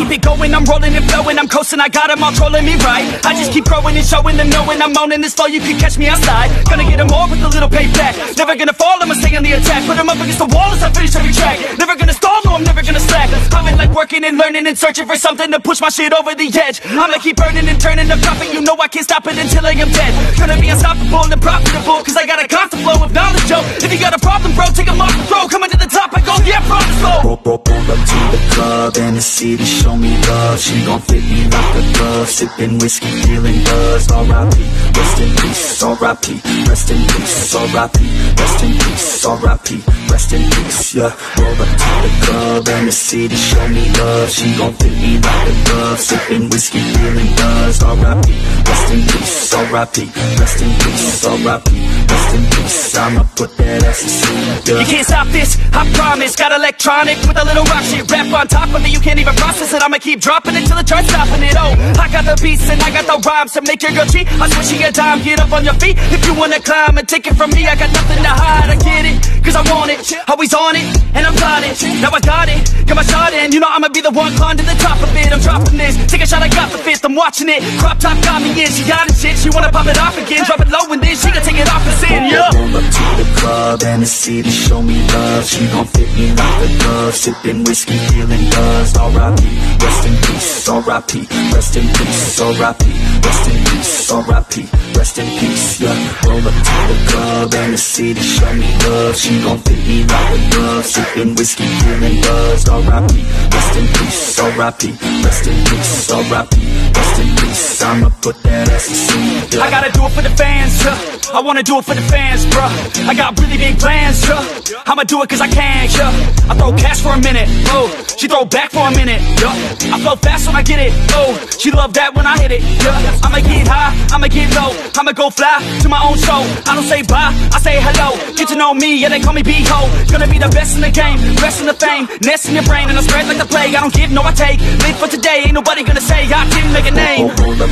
keep it going, I'm rolling and flowing, I'm coasting, I got them all trolling me right. I just keep growing and showing them knowing I'm owning this flow, you can catch me outside. Gonna get them all with a little payback. Never gonna fall, I'ma stay on the attack. Put them up against the wall as I finish every track. Never gonna stall, no, I'm been like working and learning and searching for something to push my shit over the edge. I'ma keep burning and turning up profit, you know I can't stop it until I am dead. Gonna be unstoppable and profitable, cause I got a constant flow of knowledge, yo. If you got a problem, bro, take 'em off the throw. Coming to the top, I go, yeah, let's go. Roll, roll, roll up to the club and the city show me love. She gon' fit me like a glove. Sipping whiskey, feeling buzzed. R.I.P. Rest in peace. R.I.P. Rest in peace. R.I.P. Rest in peace. R.I.P. Rest in peace. Yeah. Roll up to the club and the city show me love. She gon' fit me like a glove. Sipping whiskey, feeling buzzed. R.I.P. Rest in peace. R.I.P. Rest in peace. R.I.P. In peace. I'ma put that ass to. You can't stop this, I promise. Got electronic with a little rock shit Rap on top of it, you can't even process it. I'ma keep dropping it till the charts stopping it. Oh, I got the beats and I got the rhymes To make your girl cheat, I switch you a dime. Get up on your feet. If you wanna climb And take it from me, I got nothing to hide. I get it, cause I want it. Always on it, and I'm got it. Now I got it, got my shot in. You know I'ma be the one climb to the top of it. I'm dropping this, take a shot, I got the fifth. I'm watching it, crop top got me in. She got it shit, she wanna pop it off again. Drop it low and then she gon' take it off and sin, yeah Roll up to the club and the city show me love. She gon' fit me like a glove. Sippin' whiskey, feeling buzzed. R.I.P. Rest in peace. R.I.P. Rest in peace. R.I.P. Rest in peace. R.I.P. Rest in peace. Yeah. Roll up to the club and the city show me love. She gon' fit me like a glove. Sipping whiskey, feeling buzzed. R.I.P. Rest in peace. R.I.P. Rest in peace. R.I.P. Rest in peace. I'ma put that ass to sleep. I gotta do it for the fans, yeah. I wanna do it for the fans, bruh. I got really big plans, yeah. I'ma do it cause I can, yeah. I throw cash for a minute, oh. She throw back for a minute, yeah. I flow fast when I get it, oh. She love that when I hit it, yeah. I'ma get high, I'ma get low. I'ma go fly to my own show. I don't say bye, I say hello. Get to know me, yeah, they call me B-Ho. Gonna be the best in the game, rest in the fame. Nest in your brain and I spread like the plague. I don't give, no I take. Live for today, ain't nobody gonna say I didn't make a name.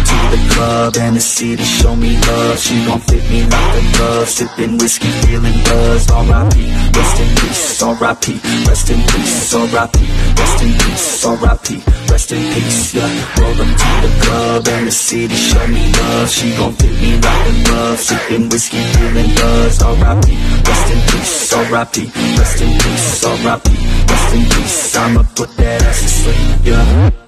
To the club and the city show me love. She gon' fit me like a glove. Sipping whiskey, feeling buzzed. R.I.P. Rest in peace. R.I.P. Rest in peace. R.I.P. Rest in peace. R.I.P. Rest in peace. Yeah. Roll to the club and the city show me love. She gon' fit me like a glove. Sipping whiskey, feeling buzzed. R.I.P. Rest in peace. R.I.P. Rest in peace. R.I.P. Rest in peace. I'ma put that ass to sleep. Yeah.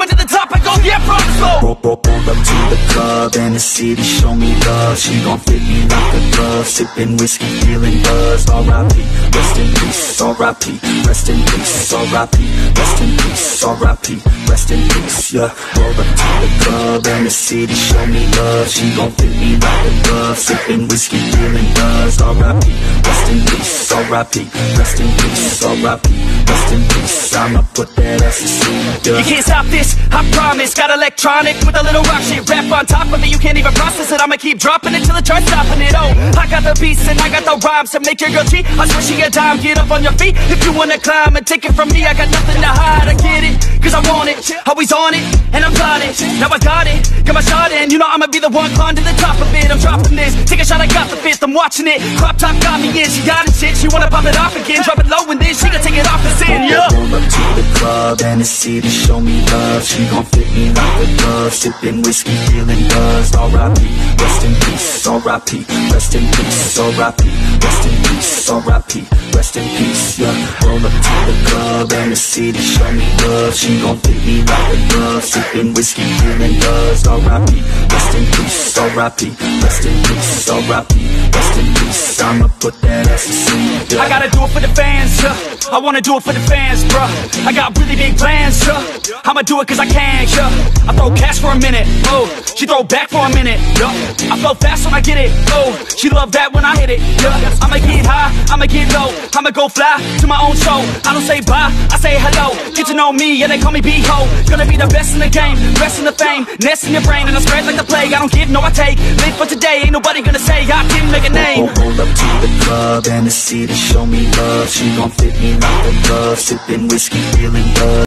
Roll up to the club and the city show me love. She gon' fit me like a glove. Sipping whiskey, feeling buzzed. R.I.P. Rest in peace. R.I.P. Rest in peace. R.I.P. Rest in peace. R.I.P. Rest in peace. Yeah. Roll up to the club and the city show me love. She gon' fit me like a glove. Sipping whiskey, feeling buzzed. R.I.P. Rest in peace. R.I.P. Rest in peace. R.I.P. Rest in peace. I'ma put that ass to sleep. You can't stop this, I promise. Got electronic with a little rock shit. Rap on top of it, you can't even process it. I'ma keep dropping it till the charts stopping it. Oh, I got the beats and I got the rhymes to make your girl cheat. I switch you a dime, get up on your feet. If you wanna climb and take it from me, I got nothing to hide. I get it, cause I want it. Always on it, and I'm got it. Now I got it, got my shot in. You know I'ma be the one climb to the top of it. I'm dropping this, take a shot, I got the fifth. I'm watching it. Crop top got me in, she got it shit. She wanna pop it off again, drop it low and then she gon' take it off and sin, yeah. Roll up to the club and the city show me love. She gon' fit me like a glove. Sipping whiskey, feeling buzzed. R.I.P. Rest in peace. R.I.P. Rest in peace. R.I.P. Rest in peace. R.I.P. Rest in peace. Yeah. Roll up to the club and the city show me love. She gon' fit me like a glove. Sipping whiskey, feeling buzzed. R.I.P. Rest in peace. R.I.P. Rest in peace. R.I.P. Rest in peace. I'ma put that ass to sleep. Yeah. I gotta do it for the fans, yeah. I wanna do it for the fans, bruh. I got really big plans, yeah. I'ma do it cause I can, yeah. I throw cash for a minute, oh. She throw back for a minute, yeah. I flow fast when I get it, oh. She love that when I hit it, yeah. I'ma get high, I'ma get low. I'ma go fly to my own show. I don't say bye, I say hello. Get to know me, yeah, they call me B-Ho. Gonna be the best in the game, rest in the fame. Nest in your brain, and I spread like the plague. I don't give, no, I take. Live for today, ain't nobody gonna say I didn't make a name. Oh, hold up to the club and the city show me love. She gon' fit me like a glove, sipping whiskey, feeling buzz.